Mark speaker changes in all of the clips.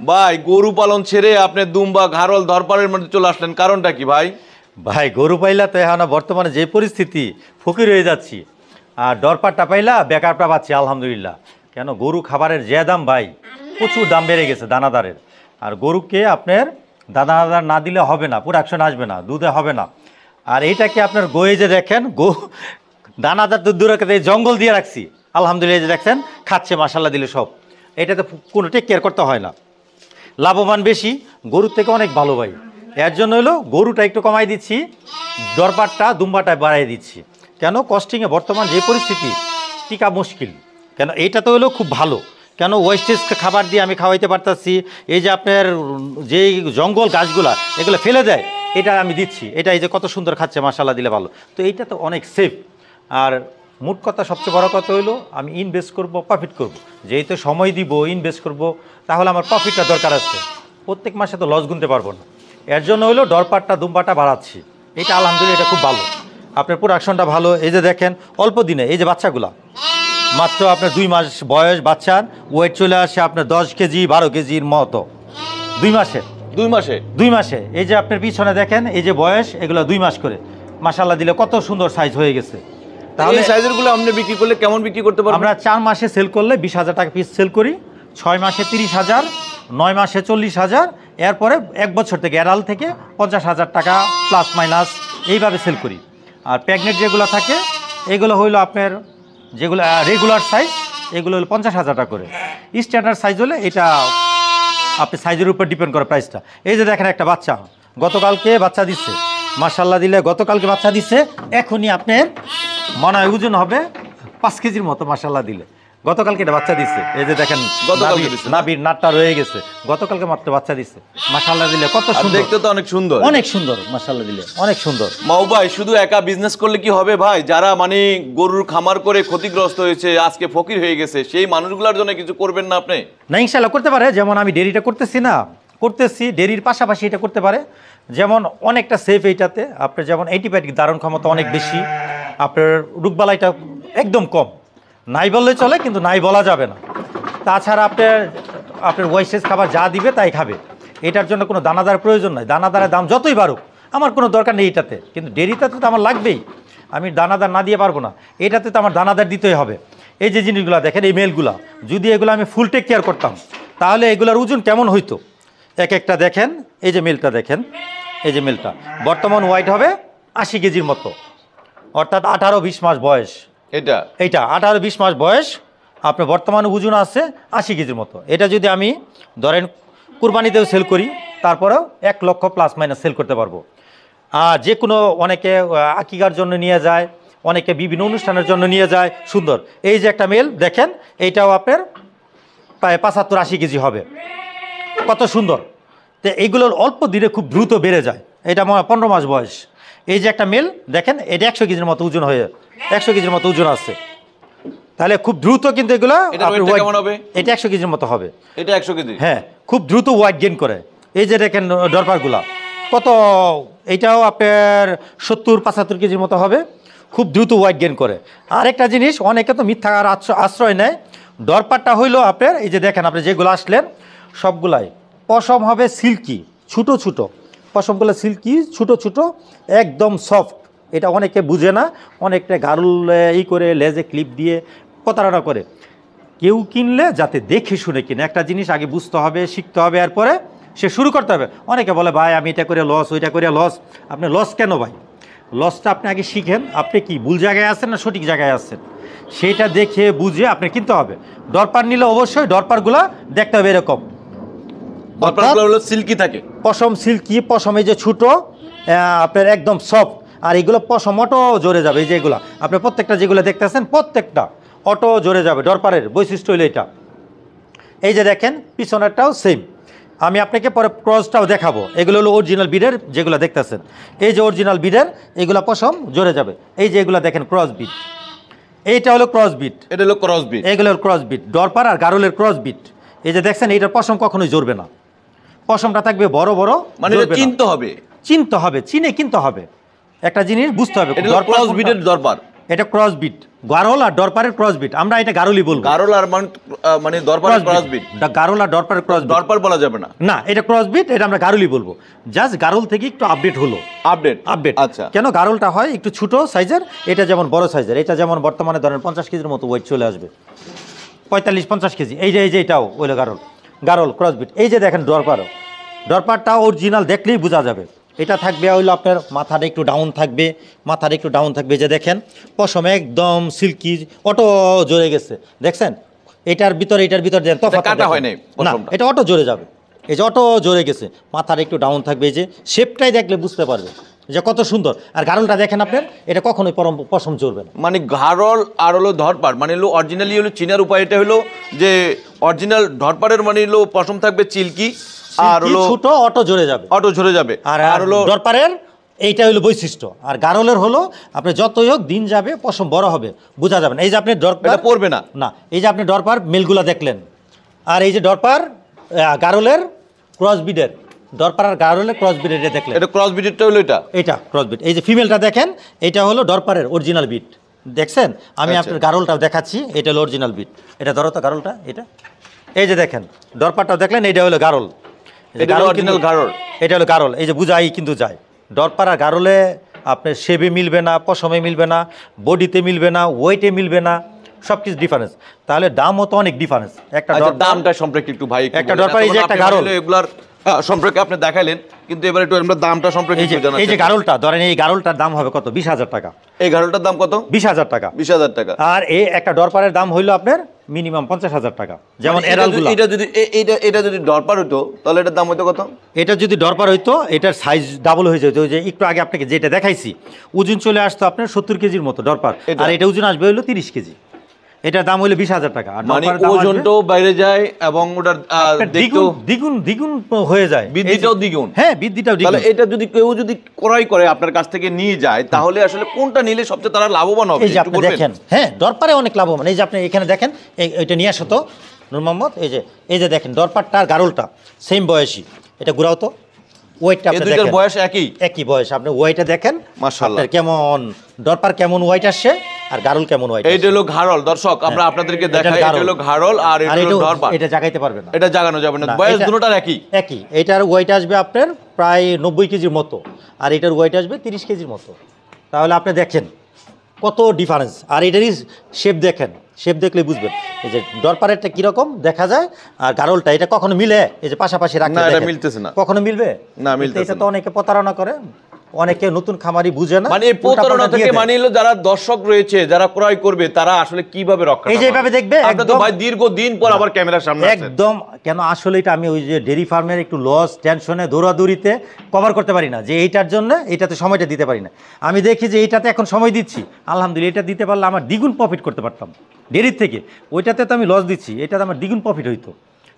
Speaker 1: ভাই, গরু পালন ছেড়ে আপনি দুম্বা ঘারল ধরপাড়ের মধ্যে চলে আসলেন, কারণটা কি ভাই?
Speaker 2: ভাই, গরু পাইলা তো এখন বর্তমানে যে পরিস্থিতি, ফকির হয়ে যাচ্ছি। আর দরপারটা পাইলা, বেকারটা পাচ্ছি, আলহামদুলিল্লাহ। কেন, গরু খাবারের যে দাম ভাই, প্রচুর দাম বেড়ে গেছে দানাদারের। আর গরুকে আপনার দানাদার না দিলে হবে না প্রোডাকশন আসবে না, দুধে হবে না। আর এইটাকে আপনার গোয়ে যে দেখেন, গো, দানাদার দুধ দূরে জঙ্গল দিয়ে রাখছি। আলহামদুলিল্লাহ যে দেখছেন, খাচ্ছে মাসাল্লাহ দিলে সব। এটাতে কোনো টেক কেয়ার করতে হয় না। লাভবান বেশি, গরুর থেকে অনেক ভালো ভাই। এর জন্য হলো গরুটা একটু কমাই দিচ্ছি দরবারটা দুম্বাটা বাড়াই দিচ্ছি। কেন? কস্টিংয়ে বর্তমান যে পরিস্থিতি, টিকা মুশকিল। কেন? এইটা তো হলো খুব ভালো। কেন? ওয়েস্টেজ খাবার দিয়ে আমি খাওয়াইতে পারতাছি, এই যে আপনার যে জঙ্গল গাছগুলা, এগুলো ফেলে দেয়, এটা আমি দিচ্ছি। এটা এই যে কত সুন্দর খাচ্ছে মাসাল্লাহ দিলে ভালো। তো এইটা তো অনেক সেফ আর মোট কথা সবচেয়ে বড় কথা হইল আমি ইনভেস্ট করব প্রফিট করব। যেহেতু সময় দিব ইনভেস্ট করব তাহলে আমার প্রফিটটা দরকার আছে। প্রত্যেক মাসে তো লস গুনতে পারব না। এর জন্য হইল ডরপাটটা দুম্বাটা বাড়াচ্ছি। এটা আলহামদুলিল্লাহ এটা খুব ভালো। আপনার প্রোডাকশনটা ভালো এই যে দেখেন অল্প দিনে এই যে বাচ্চাগুলা। মাত্র আপনার দুই মাস বয়স বাচ্চার ওয়েট চলে আসে আপনার দশ কেজি বারো কেজির মতো। দুই মাসে।
Speaker 1: দুই মাসে?
Speaker 2: দুই মাসে। এই যে আপনার পিছনে দেখেন এই যে বয়স এগুলো দুই মাস করে। মাসাল্লাহ দিলে কত সুন্দর সাইজ হয়ে গেছে।
Speaker 1: তাহলে সাইজেরগুলো আপনি বিক্রি করলে কেমন বিক্রি করতে পারবেন?
Speaker 2: আমরা চার মাসে সেল করলে বিশ হাজার টাকা পিস সেল করি ছয় মাসে তিরিশ হাজার নয় মাসে চল্লিশ হাজার এরপরে এক বছর থেকে এরাল থেকে পঞ্চাশ হাজার টাকা প্লাস মাইনাস এইভাবে সেল করি। আর প্যাগনেট যেগুলো থাকে এগুলো হইল আপনার যেগুলো রেগুলার সাইজ এগুলো হলো পঞ্চাশ হাজার টাকা করে। স্ট্যান্ডার্ড সাইজ হলে এটা আপনি সাইজের উপর ডিপেন্ড করে প্রাইসটা এই যে দেখেন একটা বাচ্চা গতকালকে বাচ্চা দিচ্ছে। মার্শাল্লাহ দিলে গতকালকে বাচ্চা দিচ্ছে এখনই আপনার মনে হয় ওজন হবে পাঁচ কেজির মতো মার্শাল্লাহ দিলে। গতকালকে এটা বাচ্চা দিচ্ছে এই যে দেখেন
Speaker 1: গতকালকে
Speaker 2: নাভির-
Speaker 1: দিচ্ছে না?
Speaker 2: নাভির নাটটা রয়ে গেছে। গতকালকে মাত্র বাচ্চা দিচ্ছে মার্শাল্লাহ দিলে কত সুন্দর।
Speaker 1: দেখতে তো অনেক সুন্দর।
Speaker 2: অনেক সুন্দর মার্শাল্লাহ দিলে। অনেক সুন্দর।
Speaker 1: মাও ভাই শুধু একা বিজনেস করলে কি হবে ভাই? যারা মানে গরুর খামার করে ক্ষতিগ্রস্ত হয়েছে আজকে ফকির হয়ে গেছে সেই মানুষগুলোর জন্য কিছু করবেন না আপনি?
Speaker 2: না ইনশাল্লাহ করতে পারে। যেমন আমি ডেরিটা করতেছি না করতেছি ডেরির পাশাপাশি এটা করতে পারে। যেমন অনেকটা সেফ এইটাতে। আপনার যেমন অ্যান্টিবায়োটিক ধারণ ক্ষমতা অনেক বেশি। আপনার রোগবালাইটা একদম কম। নাই বললে চলে, কিন্তু নাই বলা যাবে না। তাছাড়া আপনার আপনার ওয়েস্টেজ খাবার যা দিবে তাই খাবে। এটার জন্য কোনো দানাদার প্রয়োজন নাই। দানাদারের দাম যতই বাড়ুক, আমার কোনো দরকার নেই এটাতে। কিন্তু ডেরিটাতে তো আমার লাগবেই। আমি দানাদার না দিয়ে পারব না। এটাতে তো আমার দানাদার দিতেই হবে। এই যে জিনিসগুলো দেখেন, এই মেলগুলা যদি এগুলো আমি ফুল টেক কেয়ার করতাম, তাহলে এগুলোর ওজন কেমন হইতো? এক একটা দেখেন, এই যে মেলটা দেখেন, এই যে মেলটা বর্তমান ওয়াইট হবে আশি কেজির মতো। অর্থাৎ আঠারো বিশ মাস বয়স।
Speaker 1: এটা?
Speaker 2: এইটা আঠারো বিশ মাস বয়স আপনার বর্তমানে ওজন আছে আশি কেজির মতো। এটা যদি আমি ধরেন কুরবানিতেও সেল করি তারপরেও এক লক্ষ প্লাস মাইনাস সেল করতে পারব। আর যে কোনো অনেকে আকিকার জন্য নিয়ে যায় অনেকে বিভিন্ন অনুষ্ঠানের জন্য নিয়ে যায় সুন্দর। এই যে একটা মেল দেখেন এইটাও আপনার প্রায় পাঁচাত্তর আশি কেজি হবে। কত সুন্দর। তো এইগুলোর অল্প দিনে খুব দ্রুত বেড়ে যায়। এটা আমার পনেরো মাস বয়স। এই যে একটা মেল দেখেন এটা একশো কেজির মতো ওজন হয়ে একশো কেজির মতো ওজন আছে। তাহলে খুব দ্রুত কিন্তু এগুলো? এটা একশো কেজির মতো হবে।
Speaker 1: এটা একশো কেজি?
Speaker 2: হ্যাঁ খুব দ্রুত ওয়াইট গেন করে। এই যে দেখেন ডরপারগুলা কত? এটাও আপনার সত্তর পঁচাত্তর কেজির মতো হবে। খুব দ্রুত ওয়াইট গেন করে। আরেকটা জিনিস অনেকে তো মিথ্যা আর আশ্রয় নেয়। ডরপারটা হইল আপনার এই যে দেখেন আপনি যেগুলো আসলেন সবগুলাই। পশম হবে সিল্কি ছোটো ছোটো। পশমগুলো সিল্কি, ছোটো ছোটো, একদম সফট এটা অনেকে বুঝে না, অনেকটা গারুল ই করে লেজে ক্লিপ দিয়ে প্রতারণা করে। কেউ কিনলে যাতে দেখে শুনে কিনে। একটা জিনিস আগে বুঝতে হবে, শিখতে হবে, এরপরে সে শুরু করতে হবে। অনেকে বলে, ভাই, আমি এটা করে লস ওইটা করে লস আপনি লস কেন ভাই? লসটা আপনি আগে শিখেন। আপনি কি ভুল জায়গায় আছেন না সঠিক জায়গায় আছেন? সেটা দেখে, বুঝে আপনি কিনতে হবে। ডরপার নিলে অবশ্যই ডরপারগুলো দেখতে হবে এরকম।
Speaker 1: আপনার হলো সিল্কি থাকে।
Speaker 2: পশম সিল্কি পশম এই যে ছোটো আপনার একদম সফট আর এগুলো পশম অটো জোরে যাবে এই যে এগুলো। আপনি প্রত্যেকটা যেগুলো দেখতেছেন প্রত্যেকটা অটো জোরে যাবে ডরপারের বৈশিষ্ট্য হলো এটা। এই যে দেখেন পিছনেরটাও সেম আমি আপনাকে পরে ক্রসটাও দেখাবো। এগুলো হলো অরিজিনাল বিডের যেগুলো দেখতেছেন। এই যে অরিজিনাল বিডের এগুলো পশম জোরে যাবে। এই যে এগুলো দেখেন ক্রস বিট এইটা হলো ক্রস বিট
Speaker 1: এটা হলো ক্রস বিট
Speaker 2: এগুলোর ক্রস বিট ডরপার আর গারুলের ক্রস বিট এই যে দেখছেন এইটার পশম কখনোই জড়বে না। পশমটা থাকবে বড় বড়
Speaker 1: মানে। চিনতে হবে।
Speaker 2: চিনতে হবে চিনে কিনতে হবে। একটা জিনিস বুঝতে হবে
Speaker 1: ক্রস বিটের দরবার
Speaker 2: এটা ক্রস বিট গারল আর ডরপারের ক্রস বিট আমরা এটা গারোলি বলব।
Speaker 1: গারোল আর মান- আহ, মানে দরবার ক্রসবিট
Speaker 2: গারল আর ডরপারের ক্রস বিট
Speaker 1: দরবার বলা যাবে না।
Speaker 2: না এটা ক্রস বিট এটা আমরা গারোলি বলব। জাস্ট গারোল থেকে একটু আপডেট হলো।
Speaker 1: আপডেট
Speaker 2: আপডেট
Speaker 1: আচ্ছা।
Speaker 2: কেন গারোলটা হয় একটু ছোট সাইজের? এটা যেমন বড় সাইজের এটা যেমন বর্তমানে ধরেন পঞ্চাশ কেজির মতো ওয়েট চলে আসবে। পঁয়তাল্লিশ পঞ্চাশ কেজি। এই যে এই যে এটাও ওইলো গারোল। গারল ক্রসবিট এই যে দেখেন ডরপারও ডরপারটা অরিজিনাল দেখলেই বোঝা যাবে। এটা থাকবে হইল আপনার মাথাটা একটু ডাউন থাকবে মাথাটা একটু ডাউন থাকবে যে দেখেন পশম একদম সিল্কি অটো জড়ে গেছে দেখছেন? এটার ভিতরে এটার ভিতরে যে তফাৎ।
Speaker 1: হয়
Speaker 2: না এটা অটো জোরে যাবে। এই যে অটো জোরে গেছে মাথার একটু ডাউন থাকবে এই যে শেপটাই দেখলে বুঝতে পারবে যে কত সুন্দর। আর গারলটা দেখেন আপনার এটা কখনোই পরম পশম চড়বে না।
Speaker 1: মানে ঘাড়ল আর হলো ধরপার মানে হলো অরিজিনালি হলো চীনার উপায় এটা হলো যে অরিজিনাল ধরপারের মানে হলো পশম থাকবে চিল্কি আর হলো
Speaker 2: ছোট অটো জোরে যাবে।
Speaker 1: অটো ঝরে যাবে।
Speaker 2: আর
Speaker 1: আর হলো
Speaker 2: দরপারের এইটা হলো বৈশিষ্ট্য। আর গারলের হলো আপনি যতই হোক দিন যাবে পশম বড় হবে বোঝা যাবে না। এই যে আপনি ডরপার
Speaker 1: পড়বে না।
Speaker 2: না এই যে আপনি ডরপার মেলগুলা দেখলেন। আর এই যে ডরপার গারলের ক্রসবিডের ডরপার আর গারলের ক্রসবিডের এটা দেখলেন।
Speaker 1: এটা ক্রস বিডিটটা হলো এটা?
Speaker 2: এটা ক্রসবিট এই যে ফিমেলটা দেখেন এটা হলো ডরপারের অরিজিনাল বিট দেখছেন? আমি
Speaker 1: আচ্ছা।
Speaker 2: আপনার গারলটাও দেখাচ্ছি এটা হলো অরিজিনাল বিট এটা ধরো তো গারলটা এটা। এই যে দেখেন ডরপারটাও দেখলেন এটা হলো গারল। গারল।
Speaker 1: অরিজিনাল
Speaker 2: এটা হলো গারল। এই যে বুঝাই কিন্তু যায়। ডরপার আর গারলে আপনার শেবে মিলবে না পশমে মিলবে না বডিতে মিলবে না ওয়েটে মিলবে না সব কিছু ডিফারেন্স তাহলে দামও তো অনেক ডিফারেন্স একটা
Speaker 1: আচ্ছা দামটা সম্পর্কে একটু ভাই একটা।
Speaker 2: দরকার এই যে একটা গারল।
Speaker 1: এগুলার সম্পর্কে আপনি দেখাইলেন কিন্তু এবার একটু আমরা দামটা সম্পর্কে
Speaker 2: এই যে গারলটা ধরেন এই গারলটার দাম হবে কত? বিশ হাজার টাকা।
Speaker 1: এই গারলটার দাম কত?
Speaker 2: বিশ হাজার টাকা।
Speaker 1: বিশ হাজার টাকা।
Speaker 2: আর এই একটা ডরপারের দাম হইল আপনার মিনিমাম পঞ্চাশ হাজার টাকা। যেমন
Speaker 1: মানে এটা যদি- এটা এটা যদি ডরপার হইতো তাহলে এটার দাম হইতো কত?
Speaker 2: এটা যদি ডরপার হইতো এটার সাইজ ডাবল হয়ে যেত। যে একটু আগে আপনাকে যেটা দেখাইছি ওজন চলে আসতো আপনার সত্তর কেজির মতো ডরপার? আর এটা ওজন আসবে হইল তিরিশ কেজি। এটার দাম হইল বিশ হাজার টাকা।
Speaker 1: মানে ওজনটাও বাইরে যায় এবং ওটার
Speaker 2: দ্বিগুণ দ্বিগুণ দ্বিগুণ হয়ে যায়।
Speaker 1: বৃদ্ধিটাও দ্বিগুণ।
Speaker 2: হ্যাঁ বৃদ্ধিটাও
Speaker 1: তাহলে এটা যদি কেউ যদি ক্রয় করে আপনার কাছ থেকে নিয়ে যায় তাহলে আসলে কোনটা নিলে সবচেয়ে তারা লাভবান হবে?
Speaker 2: এই যে আপনি দেখেন হ্যাঁ দরপারে অনেক লাভবান। এই যে আপনি এখানে দেখেন এই এটা নিয়ে আসো তো নূর মোহাম্মদ এই যে এই যে দেখেন দরপারটা আর গারুলটা সেম বয়সী। এটা ঘুরাও তো। ওয়েটটা
Speaker 1: এই
Speaker 2: আপনি দেখেন।
Speaker 1: বয়স একই।
Speaker 2: একই বয়স। আপনি ওয়াইটা দেখেন
Speaker 1: মাশাআল্লাহ।
Speaker 2: কেমন দরপার কেমন ওয়াইট আসছে। আর গারুল কেমন
Speaker 1: এইটা হলো দর্শক আমরা আপনাদেরকে
Speaker 2: হ্যাঁ।
Speaker 1: দেখাই এটা হলো আর এটা হলো
Speaker 2: এটা এটা জাগাইতে পারবে না।
Speaker 1: এটা জাগানো যাবে না। বয়স দুটোটার একই।
Speaker 2: একই। এটার ওয়েট আসবে আপনার প্রায় নব্বই কেজির মতো। আর এটার ওয়েট আসবে তিরিশ কেজির মতো। তাহলে আপনি দেখেন কত ডিফারেন্স আর এটারই শেপ দেখেন। শেপ দেখলে বুঝবেন। এই যে দরপারেরটা কীরকম দেখা যায় আর গারলটা এটা কখনো মিলে? এই যে পাশাপাশি রাখলে
Speaker 1: না, এটা মিলতেছে না।
Speaker 2: কখনো মিলবে?
Speaker 1: না, মিলতেছে
Speaker 2: এটা তো অনেকে প্রতারণা করে। অনেকে নতুন খামারি বুঝে না
Speaker 1: মানে প্রতারণা থেকে মানে হলো যারা দর্শক রয়েছে যারা ক্রয় করবে তারা আসলে কীভাবে রক্ষা
Speaker 2: এই যে এভাবে দেখবে, একদম-
Speaker 1: ভাই দীর্ঘ দিন পর আবার ক্যামেরার সামনে
Speaker 2: একদম কেন আসলে এটা আমি ওই যে ডেরি ফার্মের একটু লস টেনশনে দৌড়াদৌড়িতে কভার করতে পারি না। যে এইটার জন্য এটাতে সময়টা দিতে পারি না। আমি দেখি যে এইটাতে এখন সময় দিচ্ছি। আলহামদুলিল্লাহ এটা দিতে পারলে আমার দ্বিগুণ প্রফিট করতে পারতাম। ডেরির থেকে। ওইটাতে তো আমি লস দিচ্ছি এটাতে আমার দ্বিগুণ প্রফিট হইতো।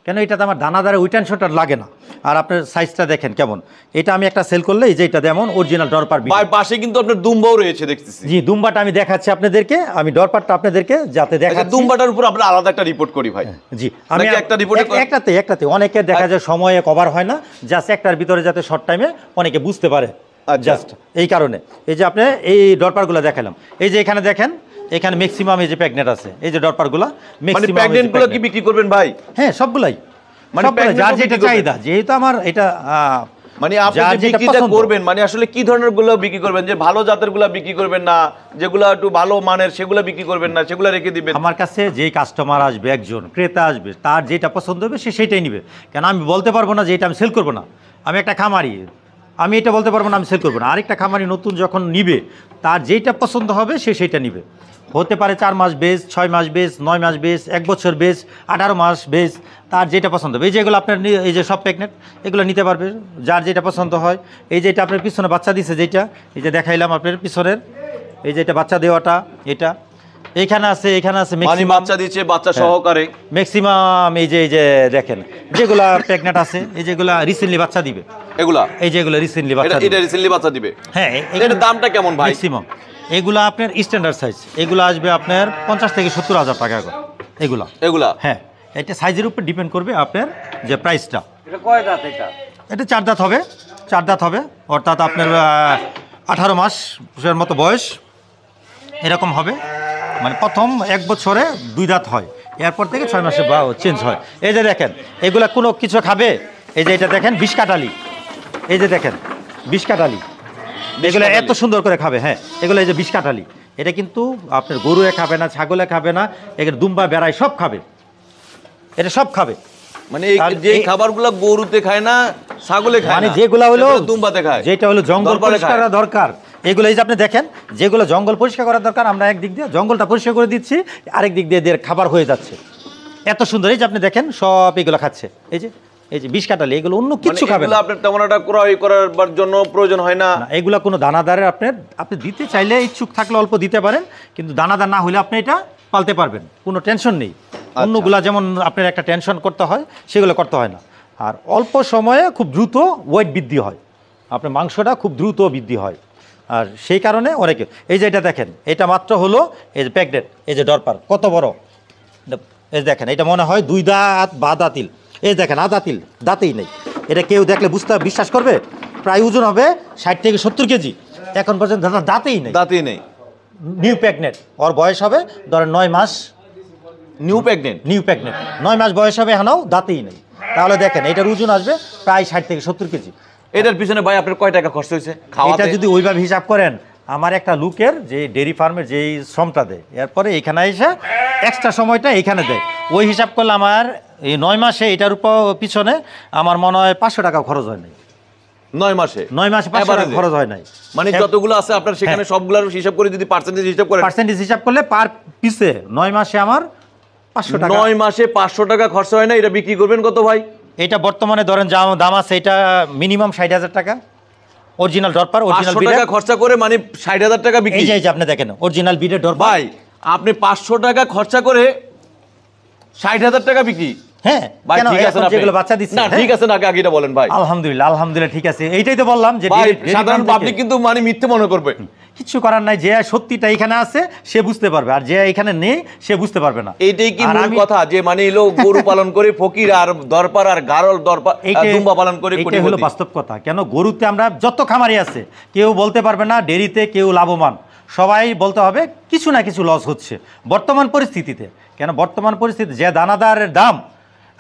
Speaker 2: কেন এটাতে আমার দানাদারে ওই টেনশনটা লাগে না? আর আপনার সাইজটা দেখেন কেমন? এটা আমি একটা সেল করলে এই যে এটা যেমন অরিজিনাল ডরপার
Speaker 1: পাশে কিন্তু আপনার দুম্বাও রয়েছে দেখতেছি।
Speaker 2: জি দুম্বাটা আমি দেখাচ্ছি আপনাদেরকে। আমি ডরপারটা আপনাদেরকে যাতে
Speaker 1: দেখা
Speaker 2: দেখাচ্ছি।
Speaker 1: দুম্বাটার উপর আমরা আলাদা একটা রিপোর্ট করি ভাই।
Speaker 2: জি। আমি
Speaker 1: একটা
Speaker 2: এক- একটাতে একটাতে। অনেকের দেখা যায় সময়ে কভার হয় না। জাস্ট একটার ভিতরে যাতে শর্ট টাইমে অনেকে বুঝতে পারে।
Speaker 1: আচ্ছা।
Speaker 2: জাস্ট এই কারণে। এই যে আপনি এই ডরপারগুলো দেখালাম। এই যে এখানে দেখেন এখানে ম্যাক্সিমাম এই যে প্যাগনেট আছে এই যে ডরপারগুলো
Speaker 1: মানে
Speaker 2: maximum এই যে
Speaker 1: প্রেগনেন্টগুলো কি বিক্রি করবেন ভাই?
Speaker 2: হ্যাঁ সবগুলাই।
Speaker 1: মানে
Speaker 2: যার যেটা চাহিদা যেহেতু আমার এটা
Speaker 1: মানে আপনি যে বিক্রিটা করবেন মানে আসলে কি ধরনেরগুলো বিক্রি করবেন? যে ভালো জাতেরগুলা বিক্রি করবেন না যেগুলো একটু ভালো মানের সেগুলো বিক্রি করবেন না সেগুলো রেখে দিবেন।
Speaker 2: আমার কাছে যেই কাস্টমার আসবে একজন ক্রেতা আসবে তার যেটা পছন্দ হবে সে সেটাই নিবে। কেন আমি বলতে পারব না যে এটা আমি সেল করব না। আমি একটা খামারি আমি এটা বলতে পারব না, আমি সেল করব না। আরেকটা খামারি নতুন যখন নিবে, তার যেটা পছন্দ হবে, সে সেইটা নিবে। হতে পারে চার মাস বেস ছয় মাস বেস নয় মাস বেস এক বছর বেস আঠারো মাস বেস তার যেটা পছন্দ হবে। এই যেগুলো আপনার এই যে সব প্যাকনেট এগুলো নিতে পারবে। যার যেটা পছন্দ হয়, এই যে এটা আপনার পিছনে বাচ্চা দিছে যেটা এই যে দেখাইলাম আপনার পিছনের, এই যে এটা বাচ্চা দেওয়াটা, এটা। এখানে আছে এখানে আছে
Speaker 1: মানে বাচ্চা দিচ্ছে বাচ্চা সহকারে।
Speaker 2: ম্যাক্সিমাম এই যে এই যে দেখেন যেগুলা প্রেগনেন্ট আছে এই যেগুলা রিসেন্টলি বাচ্চা দিবে।
Speaker 1: এগুলা?
Speaker 2: এই যেগুলো রিসেন্টলি বাচ্চা
Speaker 1: এটা রিসেন্টলি বাচ্চা দিবে?
Speaker 2: হ্যাঁ
Speaker 1: এটার দামটা কেমন ভাই?
Speaker 2: ম্যাক্সিমাম এগুলা আপনার স্ট্যান্ডার্ড সাইজ এগুলো আসবে আপনার পঞ্চাশ থেকে সত্তর হাজার টাকা করে। এগুলা।
Speaker 1: এগুলা?
Speaker 2: হ্যাঁ। এটা সাইজের উপর ডিপেন্ড করবে আপনার যে প্রাইসটা
Speaker 3: এটা কয় দাঁত এটা?
Speaker 2: এটা চার দাঁত হবে। চার দাঁত হবে। অর্থাৎ আপনার আঠারো মাসের মতো বয়স। এরকম হবে। মানে প্রথম এক বছরে দুই দাঁত হয়। এরপর থেকে ছয় মাসে বা চেঞ্জ হয়। এই যে দেখেন এগুলা কোনো কিছু খাবে? এই যে এটা দেখেন বিষ কাটালি এই যে দেখেন বিষ কাটালি এগুলো এত সুন্দর করে খাবে হ্যাঁ। এগুলো এই যে বিষ কাটালি এটা কিন্তু আপনার গরুয়ে খাবে না ছাগলে খাবে না এগুলো দুম্বা বেড়ায় সব খাবে। এটা সব খাবে।
Speaker 1: মানে যে খাবারগুলো গরুতে খায় না ছাগলে খায়
Speaker 2: মানে যেগুলো হলো
Speaker 1: দুম্বাতে খায়।
Speaker 2: যেটা হলো জঙ্গল পরিষ্কার দরকার। এগুলো এই যে আপনি দেখেন যেগুলো জঙ্গল পরিষ্কার করার দরকার আমরা একদিক দিয়ে জঙ্গলটা পরিষ্কার করে দিচ্ছি আরেক দিক দিয়ে খাবার হয়ে যাচ্ছে। এত সুন্দর এই যে আপনি দেখেন সব এগুলো খাচ্ছে। এই যে এই যে বিষ কাটালি এগুলো অন্য কিছু
Speaker 1: মানে
Speaker 2: খাবে
Speaker 1: এগুলো
Speaker 2: না
Speaker 1: আপনার তেমন একটা ক্রয় করার জন্য প্রয়োজন হয় না?
Speaker 2: এগুলো কোনো দানাদারের আপনি আপনি দিতে চাইলে ইচ্ছুক থাকলে অল্প দিতে পারেন কিন্তু দানাদার না হলে আপনি এটা পালতে পারবেন কোনো টেনশন নেই। অন্যগুলা যেমন আপনার একটা টেনশন করতে হয় সেগুলো করতে হয় না। আর অল্প সময়ে খুব দ্রুত ওয়েট বৃদ্ধি হয়। আপনার মাংসটা খুব দ্রুত বৃদ্ধি হয়। আর সেই কারণে অনেকে এই যে এটা দেখেন এটা মাত্র হলো এই যে প্যাকডেট এই যে ডরপার কত বড়? এই দেখেন এটা মনে হয় দুই দাঁত বা দাঁতিল। এই দেখেন আদাতিল দাঁতেই নেই। এটা কেউ দেখলে বুঝতে বিশ্বাস করবে? প্রায় ওজন হবে ষাট থেকে সত্তর কেজি। এখন পর্যন্ত দাদা দাঁতেই নেই।
Speaker 1: দাঁতই নেই।
Speaker 2: নিউ প্যাকনেট ওর বয়স হবে ধরেন নয় মাস।
Speaker 1: নিউ প্রেগনেন্ট
Speaker 2: নিউ প্যাকনেট নয় মাস বয়স হবে এখনও দাঁতেই নেই। তাহলে দেখেন এটার ওজন আসবে প্রায় ষাট থেকে সত্তর কেজি।
Speaker 1: এটার পিছনে ভাই আপনার কয় টাকা খরচ হয়েছে?
Speaker 2: এটা যদি ওইভাবে হিসাব করেন আমার একটা লুকের যে ডেরি ফার্মের যেই শ্রমটা দেয় এরপরে এখানে এসে এক্সট্রা সময়টা এখানে দেয়। ওই হিসাব করলে আমার এই নয় মাসে এটার উপর পিছনে আমার মনে হয় পাঁচশো টাকা খরচ হয় নাই।
Speaker 1: নয় মাসে?
Speaker 2: নয় মাসে পাঁচশো টাকা খরচ হয় নাই।
Speaker 1: মানে যতগুলো আছে আপনার সেখানে সবগুলোর হিসাব করে যদি পার্সেন্টেজ হিসাব
Speaker 2: পার্সেন্টেজ হিসাব করলে পার পিসে নয় মাসে আমার পাঁচশো টাকা
Speaker 1: নয় মাসে পাঁচশো টাকা খরচ হয় না এটা বিক্রি করবেন কত ভাই?
Speaker 2: এটা বর্তমানে ধরেন যা দাম আছে এটা মিনিমাম ষাট হাজার টাকা। অরিজিনাল ডরপার অরিজিনাল
Speaker 1: টাকা খরচা করে মানে ষাট হাজার টাকা বিক্রি।
Speaker 2: এই যে আপনি দেখেন অরিজিনাল বিডের ডরপার
Speaker 1: ভাই আপনি পাঁচশো টাকা খরচা করে ষাট হাজার টাকা বিক্রি।
Speaker 2: হ্যাঁ
Speaker 1: ভাই ঠিক আছে
Speaker 2: যেগুলো বাচ্চা দিচ্ছে
Speaker 1: না
Speaker 2: হ্যাঁ?
Speaker 1: ঠিক আছে না আগে আগে বলেন ভাই।
Speaker 2: আলহামদুলিল্লাহ আলহামদুলিল্লাহ ঠিক আছে। এইটাই তো বললাম যে
Speaker 1: সাধারণ পাবলিক কিন্তু মানে মিথ্যে মনে করবে।
Speaker 2: কিচ্ছু করার নাই যে সত্যিটা এখানে আছে সে বুঝতে পারবে। আর যে এখানে নেই সে বুঝতে পারবে না।
Speaker 1: এইটাই কি মূল কথা? যে মানে এলো গরু পালন করে ফকির আর দরপার আর গারল দরপার দুম্বা পালন করে
Speaker 2: এইটাই হলো বাস্তব কথা। কেন? গরুতে আমরা যত খামারি আছে কেউ বলতে পারবে না ডেরিতে কেউ লাভবান। সবাই বলতে হবে কিছু না কিছু লস হচ্ছে। বর্তমান পরিস্থিতিতে। কেন? বর্তমান পরিস্থিতি যে দানাদারের দাম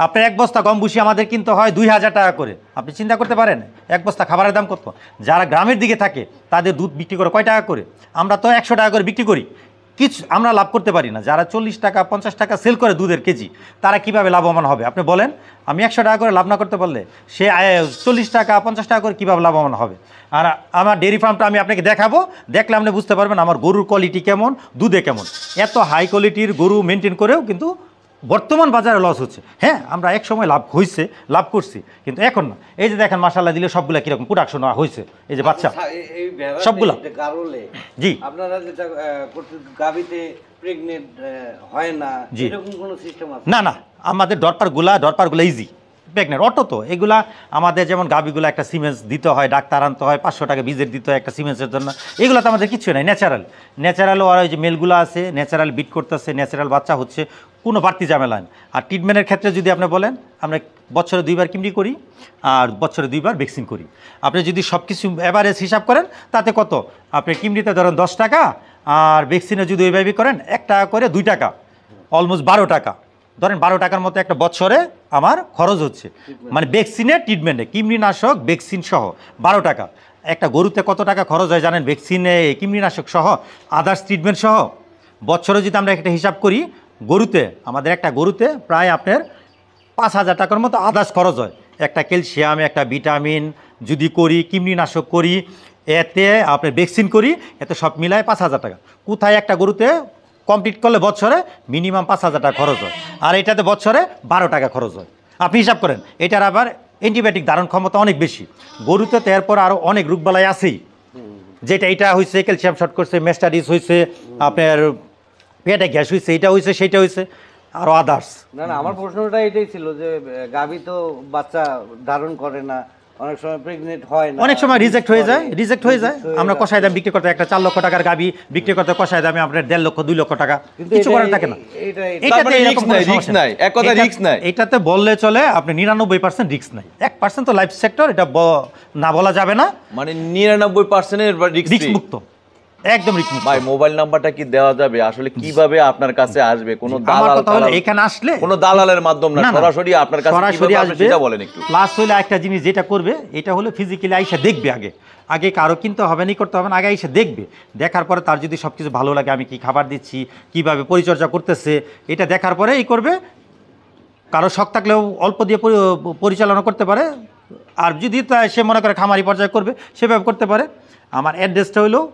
Speaker 2: আপনার এক বস্তা গম ভুসি আমাদের কিনতে হয় দুই হাজার টাকা করে। আপনি চিন্তা করতে পারেন, এক বস্তা খাবারের দাম কত? যারা গ্রামের দিকে থাকে, তাদের দুধ বিক্রি করে কয় টাকা করে? আমরা তো একশো টাকা করে বিক্রি করি। কিছু, আমরা লাভ করতে পারি না। যারা চল্লিশ টাকা, পঞ্চাশ টাকা সেল করে দুধের কেজি, তারা কীভাবে লাভবান হবে? আপনি বলেন, আমি একশো টাকা করে লাভ না করতে পারলে সে চল্লিশ টাকা, পঞ্চাশ টাকা করে কীভাবে লাভবান হবে? আর আমার ডেয়ারি ফার্মটা আমি আপনাকে দেখাবো। দেখলে আপনি বুঝতে পারবেন আমার গরুর কোয়ালিটি কেমন, দুধে কেমন। এত হাই কোয়ালিটির গরু মেনটেন করেও কিন্তু বর্তমান বাজারে লস হচ্ছে হ্যাঁ আমরা এক সময় লাভ হয়েছে লাভ করছি কিন্তু এখন না এই যে দেখেন মাসাল্লাহ দিলে সবগুলা কীরকম প্রোডাকশন হয়েছে এই যে বাচ্চা সবগুলা? জি।
Speaker 3: আপনারা যেটা প্রেগনেন্ট হয় না। এরকম কোনো সিস্টেম আছে
Speaker 2: না না আমাদের ডরপারগুলা ডরপারগুলো ইজি প্রেগনেন্ট অটো তো। এগুলা আমাদের যেমন গাবিগুলো একটা সিমেন্স দিতে হয়, ডাক্তার আনতে হয়, পাঁচশো টাকা বীজের দিতে হয় একটা সিমেন্সের জন্য। এগুলো তো আমাদের কিছু নাই ন্যাচারাল ন্যাচারাল ওরা ওই যে মেলগুলো আছে ন্যাচারাল বিট করতেছে ন্যাচারাল বাচ্চা হচ্ছে, কোনো বাড়তি ঝামেলা আর ট্রিটমেন্টের ক্ষেত্রে যদি আপনি বলেন, আমরা বছরে দুইবার কিমরি করি, আর বছরে দুইবার ভ্যাকসিন করি। আপনি যদি সব কিছু অ্যাভারেজ হিসাব করেন, তাতে কত? আপনি কিমরিতে ধরেন দশ টাকা, আর ভ্যাকসিনে যদি ওইভাবে করেন, এক টাকা করে দুই টাকা অলমোস্ট বারো টাকা। ধরেন বারো টাকার মতো একটা বছরে আমার খরচ হচ্ছে। মানে ভ্যাকসিনে ট্রিটমেন্টে কৃমিনাশক ভ্যাকসিন সহ, বারো টাকা। একটা গরুতে কত টাকা খরচ হয় জানেন? ভ্যাকসিনে কৃমিনাশক সহ আদার্স ট্রিটমেন্ট সহ। বছরে যদি আমরা একটা হিসাব করি, গরুতে, আমাদের একটা গরুতে প্রায় আপনার পাঁচ হাজার টাকার মতো আদার্স খরচ হয়। একটা ক্যালসিয়াম একটা ভিটামিন যদি করি, কৃমিনাশক করি, এতে আপনার ভ্যাকসিন করি, এতে সব মিলায় পাঁচ হাজার টাকা। কোথায় একটা গরুতে কমপ্লিট করলে বছরে মিনিমাম পাঁচ হাজার টাকা খরচ হয়। আর এটাতে বছরে বারো টাকা খরচ হয়। আপনি হিসাব করেন, এটার আবার অ্যান্টিবায়োটিক ধারণ ক্ষমতা অনেক বেশি। গরুতে তো এরপর আরও অনেক রোগবালাই আছেই। যেটা এটা হয়েছে ক্যালসিয়াম শর্ট করছে, মেস্টাডিস হয়েছে আপনার পেটে গ্যাস হয়েছে এটা হয়েছে সেটা হয়েছে আরও আদার্স
Speaker 3: না না, আমার প্রশ্নটা এটাই ছিল যে গাভী তো বাচ্চা ধারণ করে না অনেক সময় প্রেগনেন্ট হয় না।
Speaker 2: অনেক সময় রিজেক্ট হয়ে যায় রিজেক্ট হয়ে যায়। আমরা
Speaker 3: কষায়
Speaker 2: কষাই দাম বিক্রি করতে একটা চার লক্ষ টাকার গাবি বিক্রি করতে কষায় দামে আপনার দেড় লক্ষ দুই লক্ষ টাকা। কিছু করার থাকে না।
Speaker 3: এটা- এটা-
Speaker 2: এটাতে কোনো
Speaker 1: নাই। এক
Speaker 2: এটা-
Speaker 1: নাই।
Speaker 2: এটাতে বললে চলে আপনি নিরানব্বই পার্সেন্ট রিস্ক নাই। এক পার্সেন্ট তো লাইফ সেক্টর এটা না বলা যাবে না।
Speaker 1: মানে নিরানব্বই পার্সেন্টের
Speaker 2: রিস্ক মুক্ত। একদম
Speaker 1: ভাই মোবাইল নাম্বারটা কি দেওয়া যাবে? আসলে কীভাবে আপনার কাছে আসবে? কোনো দালাল
Speaker 2: কথা হলো
Speaker 1: টালাল-
Speaker 2: এখানে আসলে
Speaker 1: কোনো দালালের মাধ্যম না। সরাসরি আপনার কাছে
Speaker 2: সরাসরি
Speaker 1: আসবে সেটা বলেন একটু।
Speaker 2: প্লাস হলে একটা জিনিস যেটা করবে এটা হলো ফিজিক্যালি আইসা দেখবে আগে। আগে কারও কিনতে হবে না করতে হবে না আগে এসে দেখবে। দেখার পরে তার যদি সব কিছু ভালো লাগে আমি কি খাবার দিচ্ছি কীভাবে পরিচর্যা করতেছে এটা দেখার পরে এই করবে। কারও শখ থাকলেও অল্প দিয়ে পরিচালনা করতে পারে। আর যদি সে মনে করে খামারি পর্যায়ে করবে সেভাবে করতে পারে। আমার অ্যাড্রেসটা হলো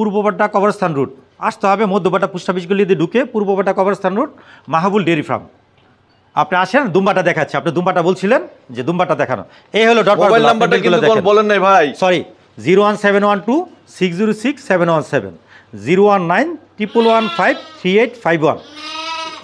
Speaker 2: পূর্ববাড্ডা কবরস্থান রুট। আসতে হবে মধ্যবাড্ডা পোস্ট অফিসগুলি দিয়ে ঢুকে পূর্ববাড্ডা কবরস্থান রুট মাহাবুল ডেয়ারি ফার্ম। আপনি আসেন দুম্বাটা দেখাচ্ছে। আপনি দুম্বাটা বলছিলেন যে দুম্বাটা দেখানো। এই হলো
Speaker 1: মোবাইল নাম্বারটা কিন্তু কোন- বলেন নাই ভাই।
Speaker 2: Sorry zero one seven one two six zero six seven one seven zero one nine triple one five three eight five one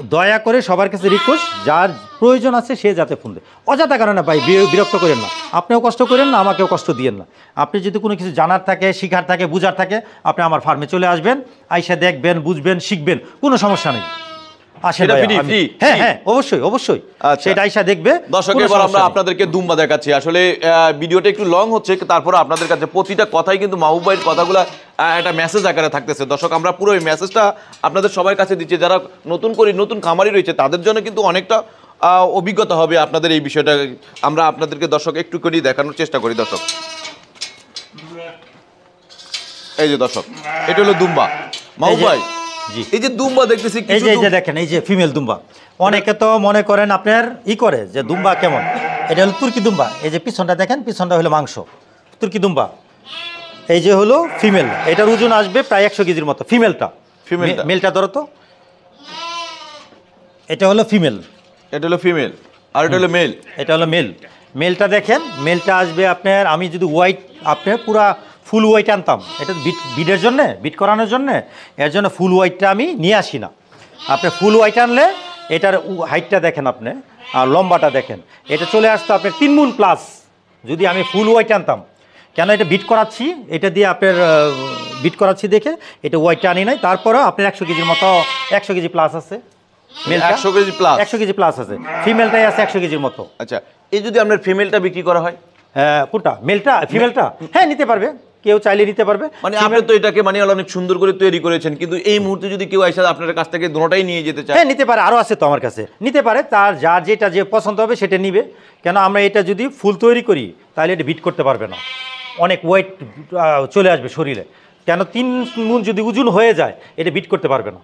Speaker 2: দয়া করে সবার কাছে রিকোয়েস্ট যার প্রয়োজন আছে সে যাতে ফোন দেয়। অযথা কারণে ভাই বিরক্ত করেন না। আপনিও কষ্ট করেন না, আমাকেও কষ্ট দিয়েন না। আপনি যদি কোনো কিছু জানার থাকে, শিখার থাকে, বুঝার থাকে, আপনি আমার ফার্মে চলে আসবেন, আইসা দেখবেন, বুঝবেন, শিখবেন, কোনো সমস্যা নেই। আসেন হ্যাঁ হ্যাঁ অবশ্যই অবশ্যই।
Speaker 1: আচ্ছা।
Speaker 2: সেটা আইসা দেখবে।
Speaker 1: দর্শক এবার আমরা আপনাদেরকে দুম্বা দেখাচ্ছি আসলে ভিডিওটা একটু লং হচ্ছে তারপর আপনাদের কাছে প্রতিটা কথাই কিন্তু মাহবুব ভাইয়ের কথাগুলো একটা মেসেজ আকারে থাকতেছে। দর্শক আমরা পুরো এই মেসেজটা আপনাদের সবার কাছে দিচ্ছি। যারা নতুন করে নতুন খামারি রয়েছে তাদের জন্য কিন্তু অনেকটা আহ, অভিজ্ঞতা হবে আপনাদের এই বিষয়টা। আমরা আপনাদেরকে দর্শক একটু করে দেখানোর চেষ্টা করি দর্শক। এই যে দর্শক এটা হলো দুম্বা। মাহবুব ভাই। এই যে দুম্বা দেখতেছি
Speaker 2: এই যে এই যে দেখেন এই যে ফিমেল দুম্বা। অনেকে তো মনে করেন আপনার ই করে যে দুম্বা কেমন? এটা হলো তুর্কি দুম্বা। এই যে পিছনটা দেখেন পিছনটা হলো মাংস। তুর্কি দুম্বা। এই যে হলো ফিমেল এটার ওজন আসবে প্রায় একশো কেজির মতো। ফিমেলটা
Speaker 1: ফিমেলটা।
Speaker 2: মেলটা ধরো তো। এটা হলো ফিমেল
Speaker 1: এটা হলো ফিমেল আর এটা হলো মেল
Speaker 2: এটা হলো মেল মেলটা দেখেন মেলটা আসবে আপনার আমি যদি হোয়াইট আপনার পুরা ফুল হোয়াইট আনতাম। এটা বিট বিটের জন্যে বিট করানোর জন্যে এর জন্য ফুল হোয়াইটটা আমি নিয়ে আসি না। আপনি ফুল হোয়াইট আনলে এটার হাইটটা দেখেন আপনি আর লম্বাটা দেখেন। এটা চলে আসতো আপনার তিন মুন প্লাস যদি আমি ফুল হোয়াইট আনতাম। কেন এটা বিট করাচ্ছি? এটা দিয়ে আপনার বিট করাচ্ছি দেখে এটা হোয়াইটটা আনি নাই। তারপরেও আপনার একশো কেজির মতো একশো কেজি প্লাস আছে। মেলটা
Speaker 1: 100 কেজি plus?
Speaker 2: একশো কেজি প্লাস আছে। ফিমেলটাই আছে একশো কেজির মতো।
Speaker 1: আচ্ছা এই যদি আপনার ফিমেলটা বিক্রি করা হয়?
Speaker 2: হ্যাঁ, কোনটা? মেলটা ফিমেলটা হ্যাঁ নিতে পারবে। কেউ চাইলে নিতে পারবে।
Speaker 1: মানে আপনি তো এটাকে মানে অনেক সুন্দর করে তৈরি করেছেন কিন্তু এই মুহূর্তে যদি কেউ এসে আপনার কাছ থেকে দুটোটাই নিয়ে যেতে চায়
Speaker 2: হ্যাঁ নিতে পারে আরও আছে তো আমার কাছে। নিতে পারে তার যার যেটা যে পছন্দ হবে সেটা নিবে। কেন আমরা এটা যদি ফুল তৈরি করি তাহলে এটা বিট করতে পারবে না। অনেক ওয়েট চলে আসবে শরীরে। কেন তিন মুন যদি ওজন হয়ে যায় এটা বিট করতে পারবে না।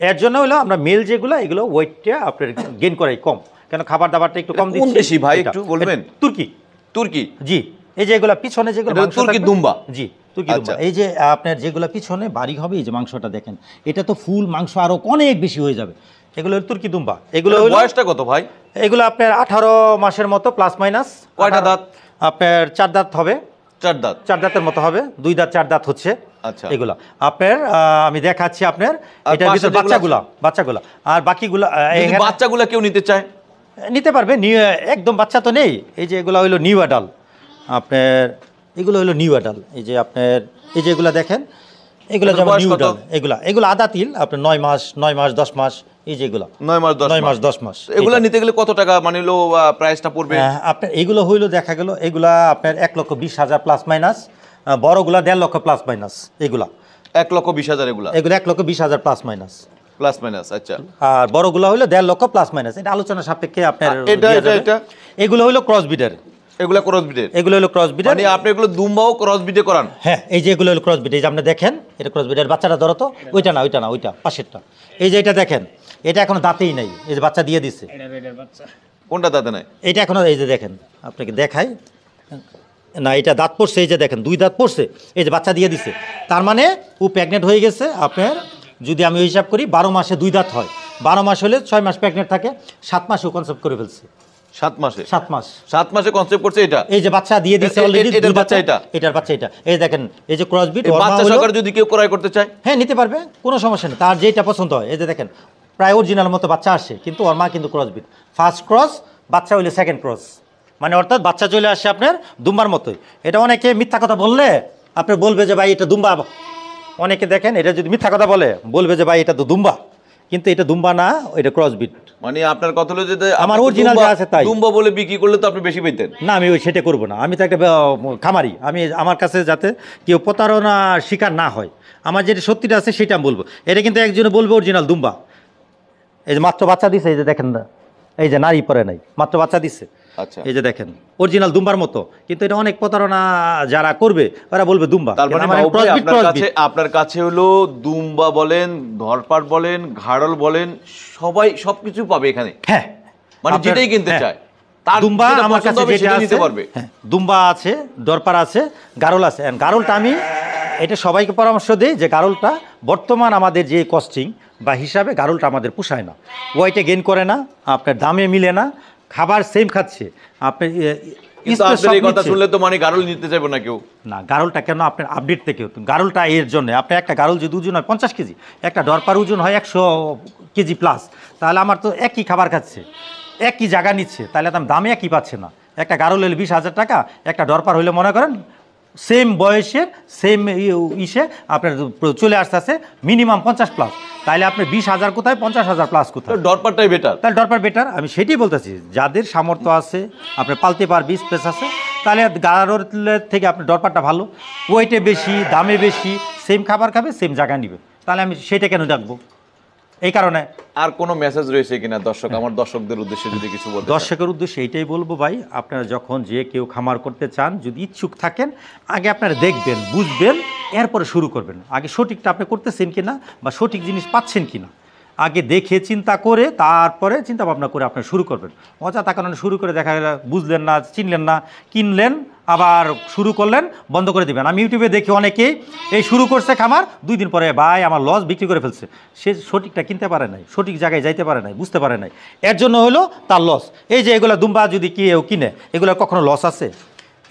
Speaker 2: এর জন্য হলো আমরা মেল যেগুলো এগুলো ওয়েটটা আপনার গেন করাই কম। কেন খাবার দাবারটা একটু কম দিচ্ছি
Speaker 1: দেশি ভাই একটু বলবেন?
Speaker 2: তুর্কি।
Speaker 1: তুর্কি।
Speaker 2: জি। এই যে এগুলা পিছনে যেগুলো
Speaker 1: তুর্কি দুম্বা?
Speaker 2: জি তুর্কি দুম্বা।
Speaker 1: আচ্ছা।
Speaker 2: এই যে আপনার যেগুলো পিছনে বাড়ি হবে এই যে মাংসটা দেখেন এটা তো ফুল মাংস আরও অনেক বেশি হয়ে যাবে। এগুলো তুর্কি দুম্বা। এগুলো
Speaker 1: বয়সটা কত ভাই?
Speaker 2: এগুলো আপনার আঠারো মাসের মতো প্লাস মাইনাস
Speaker 1: কয়টা দাঁত?
Speaker 2: আপনার চার দাঁত হবে।
Speaker 1: চার দাঁত।
Speaker 2: চার দাঁতের মতো হবে দুই দাঁত চার দাঁত হচ্ছে
Speaker 1: আচ্ছা।
Speaker 2: এগুলা। আপনার আহ, আমি দেখাচ্ছি আপনার এটার ভিতর বাচ্চাগুলা বাচ্চাগুলা। আর বাকিগুলা আহ,
Speaker 1: যদি
Speaker 2: এখানে-
Speaker 1: বাচ্চাগুলা কেউ নিতে চায়?
Speaker 2: নিতে পারবে একদম বাচ্চা তো নেই। এই যে এগুলো হইল নিউ অ্যাডাল আপনার এগুলো হইল নিউ অ্যাডাল এই যে আপনার এই যে এগুলো দেখেন এগুলো যেমন নিউ? অ্যাডাল এগুলা এগুলো আদা তিল আপনার নয় মাস নয় মাস দশ মাস এই যে এগুলো।
Speaker 1: নয় মাস
Speaker 2: নয় মাস দশ মাস
Speaker 1: এগুলা। নিতে গেলে কত টাকা মানে হলো প্রাইসটা পড়বে?
Speaker 2: হ্যাঁ, আপনার এগুলো হইল দেখা গেল এগুলা আপনার এক লক্ষ বিশ হাজার প্লাস মাইনাস বড়গুলা দেড় লক্ষ প্লাস মাইনাস এগুলা।
Speaker 1: এক লক্ষ বিশ হাজার এগুলা?
Speaker 2: এগুলো এক লক্ষ বিশ হাজার প্লাস মাইনাস
Speaker 1: প্লাস মাইনাস আচ্ছা।
Speaker 2: আর বড়গুলো হইল দেড় লক্ষ প্লাস মাইনাস এটা আলোচনা সাপেক্ষে আপনার
Speaker 1: আর এটা, এটা,
Speaker 2: এগুলো হইল ক্রস বিডের
Speaker 1: এগুলা ক্রস বিডের
Speaker 2: এগুলো হলো ক্রস বিডের
Speaker 1: মানে আপনি এগুলো দুম্বাও ক্রস বিডে করান?
Speaker 2: হ্যাঁ এই যে এগুলো হলো ক্রস বিট এই যে আপনি দেখেন এটা ক্রস বিটের বাচ্চাটা ধরো তো ওইটা না ওইটা না ওইটা পাশেরটা। এই যে এটা দেখেন এটা এখনও দাঁতেই নাই এই যে বাচ্চা দিয়ে দিছে।
Speaker 1: কোনটা দাদা নাই?
Speaker 2: এটা এখনও এই যে দেখেন আপনাকে দেখাই। না এটা দাঁত পড়ছে এই যে দেখেন দুই দাঁত পড়ছে এই যে বাচ্চা দিয়ে দিছে। তার মানে ও প্রেগনেন্ট হয়ে গেছে আপনার যদি আমি ওই হিসাব করি বারো মাসে দুই দাঁত হয়। বারো মাস হলে ছয় মাস প্রেগনেন্ট থাকে সাত মাসেও কনসেপ্ট করে ফেলছে।
Speaker 1: সাত মাসে?
Speaker 2: সাত মাস।
Speaker 1: সাত মাসে কনসেপ্ট করছে এটা?
Speaker 2: এই যে বাচ্চা দিয়ে
Speaker 1: এ-
Speaker 2: অলরেডি
Speaker 1: এটার বাচ্চা এটা?
Speaker 2: এটার বাচ্চা এটা। এই দেখেন এই যে ক্রস বিট
Speaker 1: এই বাচ্চা সহকারে যদি কেউ ক্রয় করতে চায়?
Speaker 2: হ্যাঁ নিতে পারবে কোনো সমস্যা নেই। তার যেটা পছন্দ হয়। এই যে দেখেন প্রায় অরিজিনাল মতো বাচ্চা আসে কিন্তু ওর মা কিন্তু ক্রস বিট ফার্স্ট ক্রস বাচ্চা হইলে সেকেন্ড ক্রস মানে অর্থাৎ বাচ্চা চলে আসে আপনার দুম্বার মতোই। এটা অনেকে মিথ্যা কথা বললে আপনি বলবে যে ভাই এটা দুম্বা। অনেকে দেখেন এটা যদি মিথ্যা কথা বলে বলবে যে ভাই এটা তো দুম্বা। কিন্তু এটা দুম্বা না এটা ক্রসবিট
Speaker 1: মানে আপনার কথা হলো যে
Speaker 2: আমার
Speaker 1: দুম্বা-
Speaker 2: যা আছে তাই।
Speaker 1: দুম্বা বলে বিক্রি করলে তো আপনি বেশি পেতেন।
Speaker 2: না আমি ওই সেটা করব না। আমি তো একটা খামারি। আমি আমার কাছে যাতে কেউ প্রতারণা শিকার না হয়। আমার যেটা সত্যিটা আছে সেটা আমি বলব। এটা কিন্তু একজনে বলব অরিজিনাল দুম্বা। এই যে মাত্র বাচ্চা দিছে এই যে দেখেন না। এই যে নারী পরে নাই মাত্র বাচ্চা দিচ্ছে
Speaker 1: আচ্ছা।
Speaker 2: এই যে দেখেন অরিজিনাল দুম্বার মতো কিন্তু এটা অনেক প্রতারণা যারা করবে ওরা বলবে দুম্বা।
Speaker 1: মানে আপনার কাছে হলো দুম্বা বলেন ধরপাট বলেন ঘাড়ল বলেন সবাই সবকিছু পাবে এখানে।
Speaker 2: হ্যাঁ।
Speaker 1: মানে যেটাই কিনতে
Speaker 2: হ্যাঁ।
Speaker 1: চায়।
Speaker 2: দুম্বা আমার কাছে যেটা আছে
Speaker 1: নিতে পারবে।
Speaker 2: হ্যাঁ, দুম্বা আছে দরপার আছে গারল আছে। গারলটা আমি এটা সবাইকে পরামর্শ দিই যে গারলটা বর্তমান আমাদের যে কস্টিং বা হিসাবে গারলটা আমাদের পোষায় না। ওয়াইটে গেন করে না আপনার দামে মিলে না খাবার সেম খাচ্ছে। আপনি
Speaker 1: কথা শুনলে তো মানে গারল নিতে চাইব না কেউ।
Speaker 2: না গারলটা কেন আপনার আপডেট থেকে গারলটা এর জন্য আপনার একটা গারল যদি ওজন হয় পঞ্চাশ কেজি একটা ডরপার ওজন হয় একশো কেজি প্লাস তাহলে আমার তো একই খাবার খাচ্ছে একই জায়গা নিচ্ছে তাহলে দামে একই পাচ্ছে না। একটা গারল হলে বিশ হাজার টাকা একটা ডরপার হলে মনে করেন সেম বয়সের সেম ইসে আপনার চলে আসতে আসতে মিনিমাম পঞ্চাশ প্লাস তাহলে আপনি বিশ হাজার কোথায় পঞ্চাশ হাজার প্লাস কোথায়?
Speaker 1: ডরপাটটাই বেটার
Speaker 2: তাহলে ডরপার বেটার আমি সেটাই বলতেছি যাদের সামর্থ্য আছে আপনি পালতে পারবি স্পেস আছে। তাহলে গাড়োর থেকে আপনি ডরপারটা ভালো। ওয়েটে বেশি দামে বেশি সেম খাবার খাবে সেম জায়গা নিবে। তাহলে আমি সেটা কেন ডাকবো এই কারণে।
Speaker 1: আর কোনো মেসেজ রয়েছে কিনা দর্শক? আমার দর্শকদের উদ্দেশ্যে যদি কিছু বলতে
Speaker 2: দর্শকের উদ্দেশ্যে এটাই বলব ভাই আপনারা যখন যে কেউ খামার করতে চান যদি ইচ্ছুক থাকেন আগে আপনারা দেখবেন বুঝবেন এরপরে শুরু করবেন। আগে সঠিকটা আপনি করতেছেন কিনা বা সঠিক জিনিস পাচ্ছেন কিনা। আগে দেখে চিন্তা করে তারপরে চিন্তা ভাবনা করে আপনি শুরু করবেন। অযথা কারণে শুরু করে দেখা গেল, বুঝলেন না, চিনলেন না, কিনলেন, আবার শুরু করলেন, বন্ধ করে দিবেন। আমি ইউটিউবে দেখি অনেকেই, এই শুরু করছে খামার, দুই দিন পরে ভাই আমার লস বিক্রি করে ফেলছে। সে সঠিকটা কিনতে পারে নাই, সঠিক জায়গায় যাইতে পারে নাই, বুঝতে পারে নাই। এর জন্য হলো তার লস এই যে এগুলা দুম্বা যদি কেউ কিনে, এগুলো কখনো লস আছে?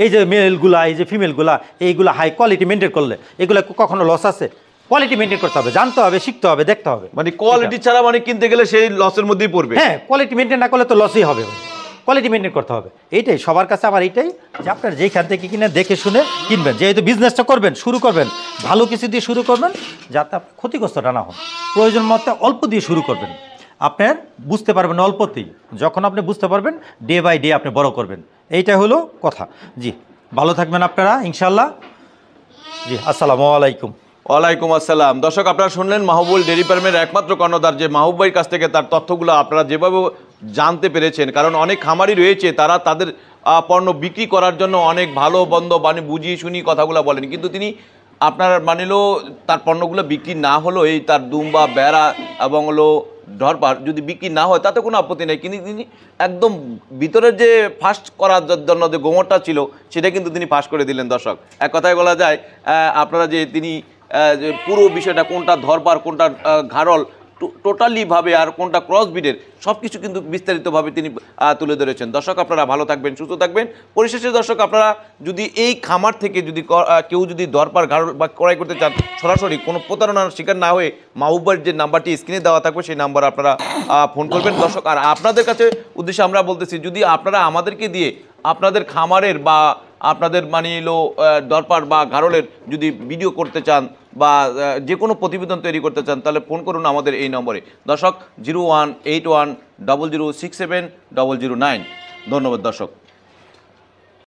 Speaker 2: এই যে মেলগুলা এই যে ফিমেলগুলা এইগুলা হাই কোয়ালিটি মেনটেন করলে, এগুলো কখনো লস আছে? কোয়ালিটি মেনটেন করতে হবে জানতে হবে শিখতে হবে দেখতে হবে।
Speaker 1: মানে কোয়ালিটি ছাড়া মানে কিনতে গেলে সেই লসের মধ্যেই পড়বে।
Speaker 2: হ্যাঁ কোয়ালিটি মেনটেন না করলে তো লসই হবে। কোয়ালিটি মেনটেন করতে হবে। এইটাই সবার কাছে আমার এইটাই যে আপনার যেইখান থেকে কিনে দেখে শুনে কিনবেন। যেহেতু বিজনেসটা করবেন শুরু করবেন ভালো কিছু দিয়ে শুরু করবেন যাতে আপনি ক্ষতিগ্রস্তটা না হন। প্রয়োজন মতো অল্প দিয়ে শুরু করবেন। আপনার বুঝতে পারবেন অল্পতেই। যখন আপনি বুঝতে পারবেন ডে বাই ডে আপনি বড় করবেন। এইটা হলো কথা। জি ভালো থাকবেন আপনারা ইনশাল্লাহ জি আসসালামু আলাইকুম।
Speaker 1: ওয়ালাইকুম আসসালাম। দর্শক, আপনারা শুনলেন মাহবুল ডেরি ফার্মের একমাত্র কর্ণধার যে মাহবুব ভাইয়ের কাছ থেকে তার তথ্যগুলো আপনারা যেভাবে জানতে পেরেছেন, কারণ অনেক খামারি রয়েছে, তারা তাদের পণ্য বিক্রি করার জন্য অনেক ভালো, বন্ধ মানে বুঝিয়ে শুনি কথাগুলো বলেন। কিন্তু তিনি আপনার মানিল তার পণ্যগুলো বিক্রি না হলো এই তার দুম্বা, বেড়া এবং হলো ধরপার যদি বিক্রি না হয়, তাতে কোনো আপত্তি নেই। কিন্তু তিনি একদম ভিতরের যে ফাস্ট করার জন্য যে গোমরটা ছিল, সেটা কিন্তু তিনি ফাঁস করে দিলেন দর্শক। এক কথায় বলা যায় আপনারা যে তিনি পুরো বিষয়টা, কোনটা ধরবার কোনটা ঘাড়ল টোটালিভাবে আর কোনটা ক্রস বিডের সব কিছু কিন্তু বিস্তারিতভাবে তিনি তুলে ধরেছেন। দর্শক, আপনারা ভালো থাকবেন, সুস্থ থাকবেন। পরিশেষে দর্শক, আপনারা যদি এই খামার থেকে যদি কেউ যদি দরবার ঘাড়ল বা ক্রয় করতে চান, সরাসরি কোনো প্রতারণার শিকার না হয়ে মাহবুবার যে নাম্বারটি স্ক্রিনে দেওয়া থাকবে, সেই নাম্বার আপনারা ফোন করবেন। দর্শক, আর আপনাদের কাছে উদ্দেশ্যে আমরা বলতেছি, যদি আপনারা আমাদেরকে দিয়ে আপনাদের খামারের বা আপনাদের মানে এলো দরপার বা ঘাড়লের যদি ভিডিও করতে চান বা যে কোনো প্রতিবেদন তৈরি করতে চান, তাহলে ফোন করুন আমাদের এই নম্বরে। দর্শক, zero one eight one double zero six seven double zero nine. ধন্যবাদ দর্শক।